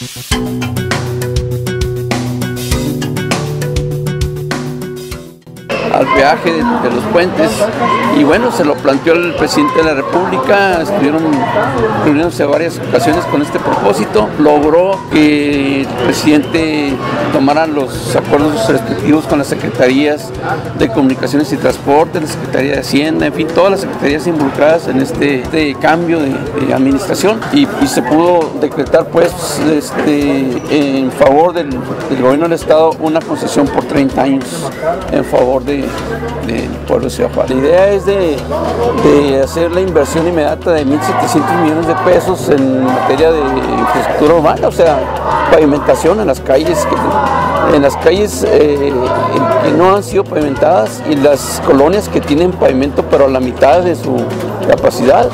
you peaje de, los puentes. Y bueno, se lo planteó el presidente de la República, estuvieron reuniéndose varias ocasiones con este propósito, logró que el presidente tomara los acuerdos respectivos con las secretarías de Comunicaciones y Transporte, la Secretaría de Hacienda, en fin, todas las secretarías involucradas en este, este cambio de, administración. Y, y, se pudo decretar pues este, en favor del, del gobierno del Estado una concesión por 30 años en favor de de Ciudad Juárez. La idea es de, de, hacer la inversión inmediata de 1.700 millones de pesos en materia de infraestructura urbana, o sea, pavimentación en las calles, que, en las calles eh, que no han sido pavimentadas y las colonias que tienen pavimento pero a la mitad de su capacidad.